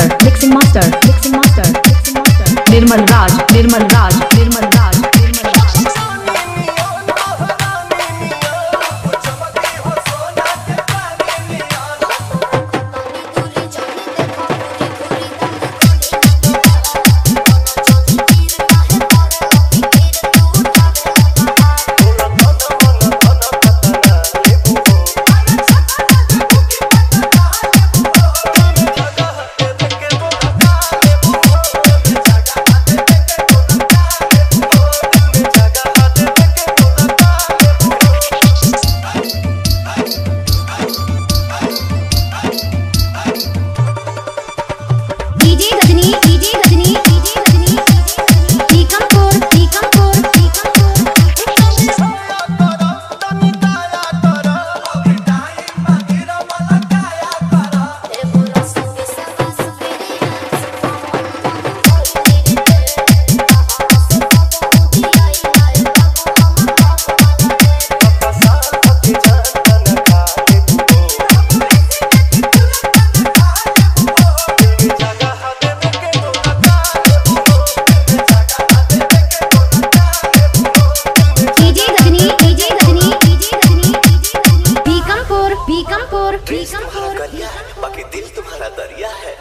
Master mixing master mixing master Nirmal Raj Nirmal Raj Nirmal dress तुम्हारा करिया बाकी दिल तुम्हारा दरिया है।